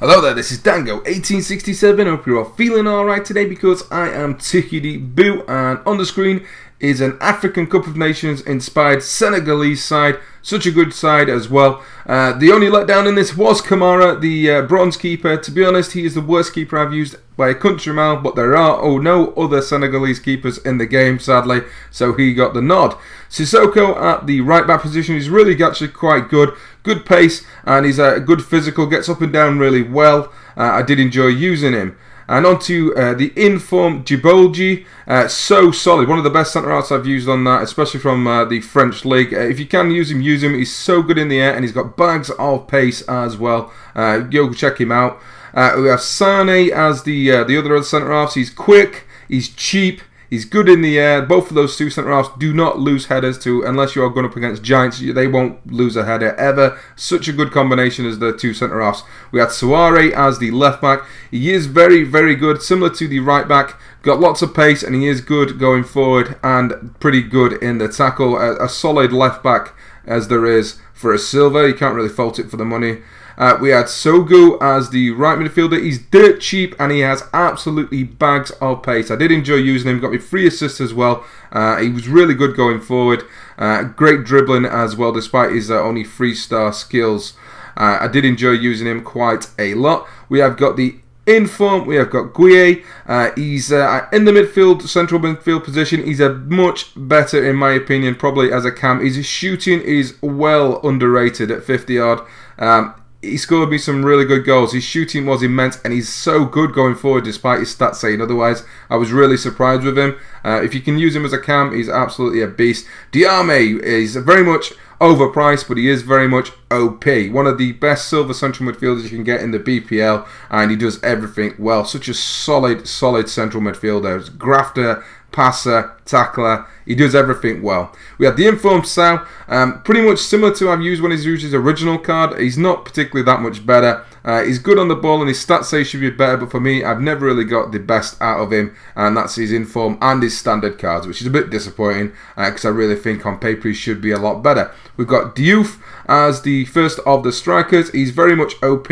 Hello there, this is Dango1867. Hope you're all feeling alright today because I am Tickety Boo and on the screen is an African Cup of Nations inspired Senegalese side. Such a good side as well. Uh, the only letdown in this was Kamara, the uh, bronze keeper. To be honest, he is the worst keeper I've used by a country mile, but there are oh no other Senegalese keepers in the game, sadly, so he got the nod. Sissoko at the right back position is really actually quite good. Good pace, and he's a good physical, gets up and down really well. Uh, I did enjoy using him. And on to uh, the Inform Djilobodji. Uh, so solid. One of the best centre halves I've used on that, especially from uh, the French league. Uh, if you can use him, use him. He's so good in the air and he's got bags of pace as well. Uh, go check him out. Uh, we have Sane as the the other centre halves. He's quick, he's cheap, He's good in the air. Both of those two centre halves do not lose headers to unless you are going up against giants. They won't lose a header ever. Such a good combination as the two centre halves. We had Souaré as the left back. He is very, very good, similar to the right back. Got lots of pace and he is good going forward and pretty good in the tackle. A, a solid left back as there is for a silver. You can't really fault it for the money. Uh, we had Sougou as the right midfielder. He's dirt cheap and he has absolutely bags of pace. I did enjoy using him. Got me free assists as well. Uh, he was really good going forward. Uh, great dribbling as well, despite his uh, only three star skills. Uh, I did enjoy using him quite a lot. We have got the in form, we have got Gueye. Uh, he's uh, in the midfield, central midfield position. He's a much better, in my opinion, probably as a cam. His shooting is well underrated at 50 yard. Um, he scored me some really good goals. His shooting was immense, and he's so good going forward, despite his stats saying otherwise. I was really surprised with him. Uh, if you can use him as a cam, he's absolutely a beast. Diame is very much overpriced, but he is very much OP. One of the best silver central midfielders you can get in the BPL, and he does everything well. Such a solid, solid central midfielder. Grafter, passer, tackler. He does everything well. We have the Informed Sow, um, pretty much similar to I've used when he's used his original card. He's not particularly that much better. Uh, he's good on the ball and his stats say he should be better, but for me, I've never really got the best out of him, and that's his inform and his standard cards, which is a bit disappointing because uh, I really think on paper he should be a lot better. We've got Diouf as the first of the strikers. He's very much OP,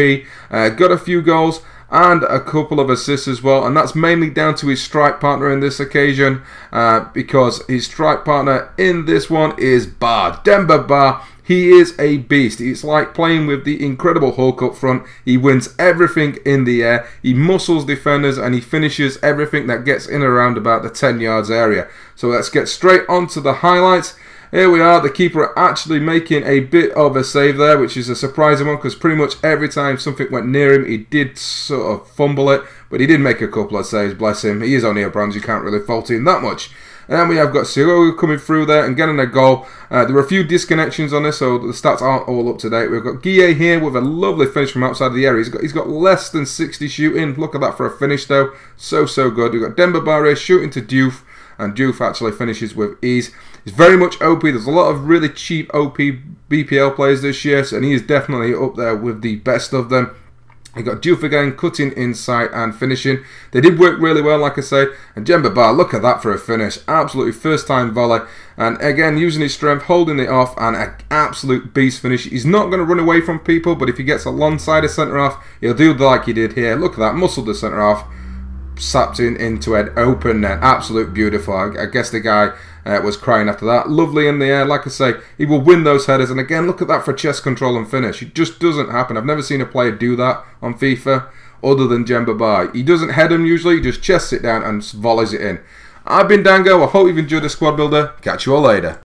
uh, got a few goals and a couple of assists as well. And that's mainly down to his strike partner in this occasion uh, because his strike partner in this one is Ba. Demba Ba. He is a beast. It's like playing with the incredible Hulk up front. He wins everything in the air. He muscles defenders and he finishes everything that gets in around about the 10 yards area. So let's get straight on to the highlights. Here we are, the keeper actually making a bit of a save there, which is a surprising one because pretty much every time something went near him, he did sort of fumble it, but he did make a couple of saves, bless him. He is only a bronze, you can't really fault him that much. And then we have got Sougou coming through there and getting a goal. Uh, there were a few disconnections on this, so the stats aren't all up to date. We've got Gueye here with a lovely finish from outside of the area. He's got, he's got less than 60 shooting. Look at that for a finish, though. So, so good. We've got Demba Ba shooting to Diouf and Diouf actually finishes with ease. He's very much OP. There's a lot of really cheap OP BPL players this year, and he is definitely up there with the best of them. He got Diouf again, cutting inside and finishing. They did work really well, like I said. And Demba Ba, look at that for a finish. Absolutely first time volley. And again, using his strength, holding it off, and an absolute beast finish. He's not going to run away from people, but if he gets alongside a centre half, he'll do like he did here. Look at that, muscled the centre half sapped in into an open net. Absolute beautiful. I, I guess the guy uh, was crying after that. Lovely in the air. Like I say, he will win those headers. And again, look at that for chest control and finish. It just doesn't happen. I've never seen a player do that on FIFA other than Demba Ba. He doesn't head him usually. He just chests it down and volleys it in. I've been Dango. I hope you've enjoyed the squad builder. Catch you all later.